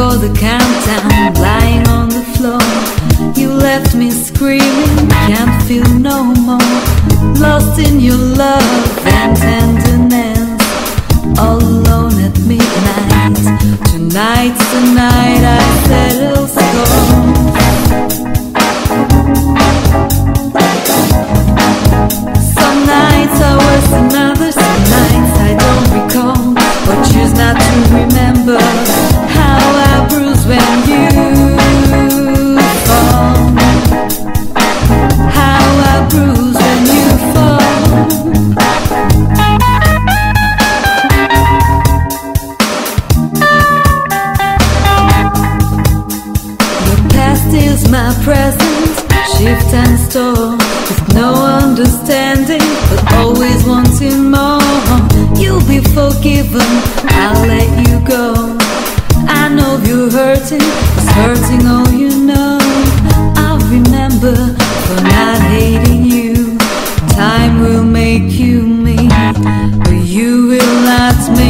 for the countdown, lying on the floor. You left me screaming, in your love and tenderness. Alone at midnight. Tonight's the night I settle my present, shift and store. With no understanding, but always wanting more. You'll be forgiven, I'll let you go. I know you're hurting, it's hurting all you know. I'll remember for not hating you. Time will make you me, but you will not make.